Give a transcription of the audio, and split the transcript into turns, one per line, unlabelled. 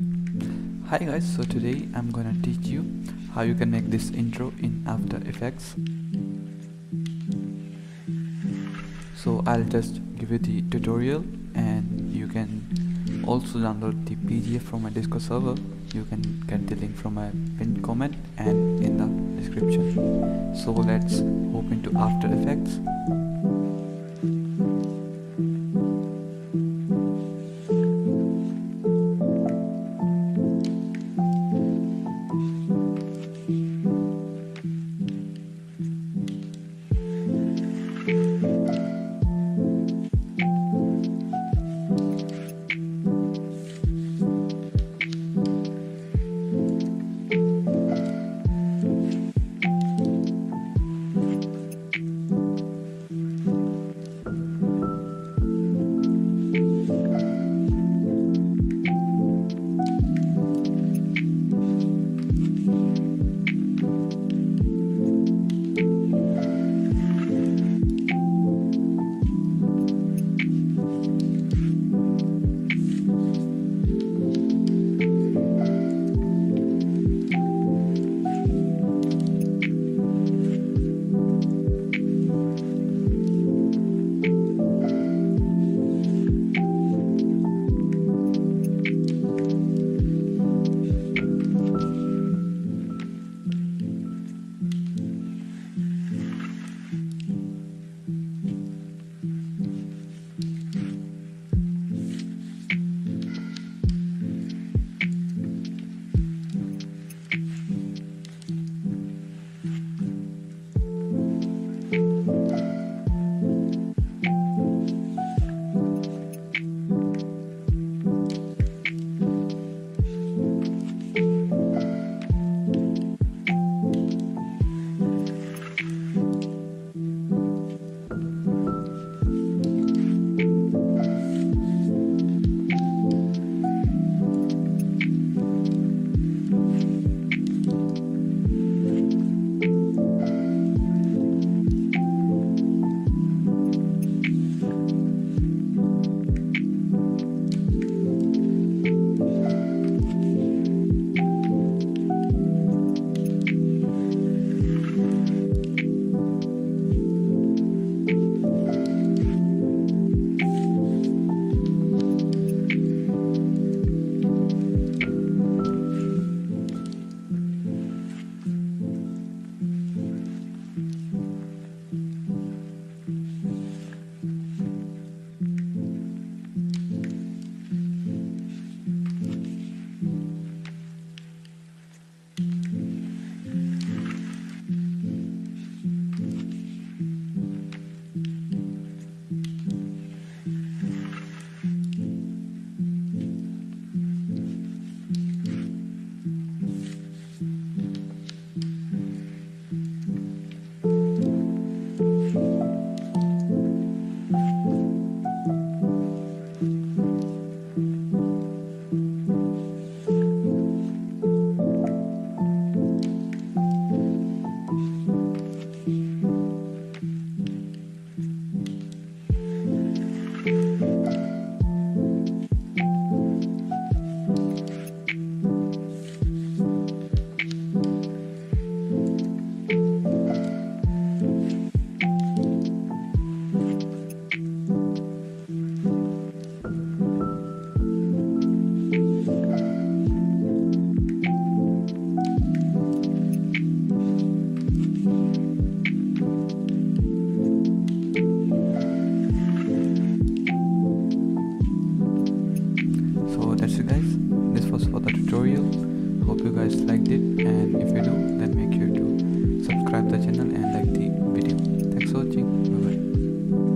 Hi guys, so today I'm gonna teach you how you can make this intro in After Effects. So I'll just give you the tutorial and you can also download the PDF from my Discord server. You can get the link from my pinned comment and in the description. So let's hop into After Effects. hope you guys liked it and if you do then make sure to subscribe the channel and like the video. Thanks for watching.